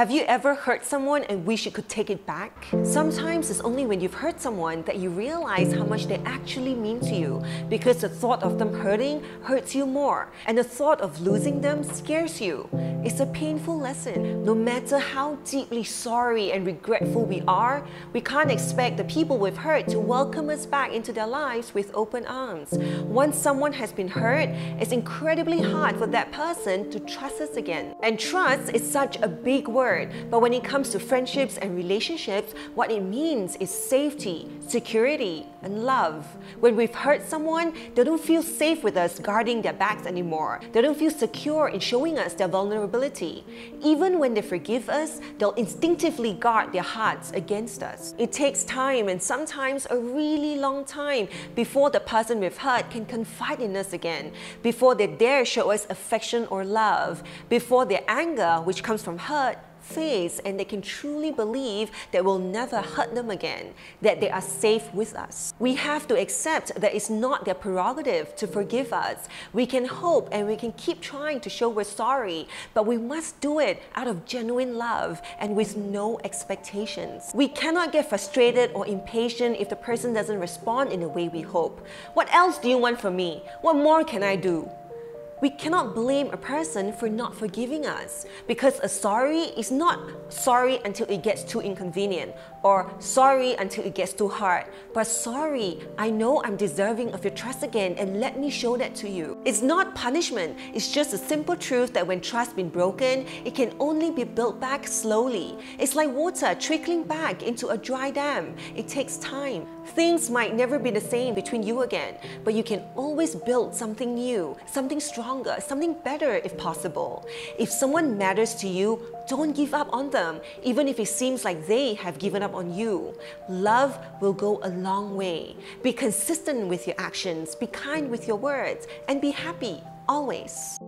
Have you ever hurt someone and wish you could take it back? Sometimes it's only when you've hurt someone that you realize how much they actually mean to you because the thought of them hurting hurts you more and the thought of losing them scares you. It's a painful lesson. No matter how deeply sorry and regretful we are, we can't expect the people we've hurt to welcome us back into their lives with open arms. Once someone has been hurt, it's incredibly hard for that person to trust us again. And trust is such a big word word, but when it comes to friendships and relationships, what it means is safety, security, and love. When we've hurt someone, they don't feel safe with us guarding their backs anymore. They don't feel secure in showing us their vulnerability. Even when they forgive us, they'll instinctively guard their hearts against us. It takes time and sometimes a really long time before the person we've hurt can confide in us again, before they dare show us affection or love, before their anger, which comes from hurt, face and they can truly believe that we'll never hurt them again, that they are safe with us. We have to accept that it's not their prerogative to forgive us. We can hope and we can keep trying to show we're sorry, but we must do it out of genuine love and with no expectations. We cannot get frustrated or impatient if the person doesn't respond in the way we hope. What else do you want from me? What more can I do? We cannot blame a person for not forgiving us because a sorry is not sorry until it gets too inconvenient or sorry until it gets too hard, but sorry, I know I'm deserving of your trust again and let me show that to you. It's not punishment, it's just a simple truth that when trust been broken, it can only be built back slowly. It's like water trickling back into a dry dam. It takes time. Things might never be the same between you again, but you can always build something new, something stronger, something better if possible. If someone matters to you, don't give up on them, even if it seems like they have given up on you. Love will go a long way. Be consistent with your actions, be kind with your words, and be happy always.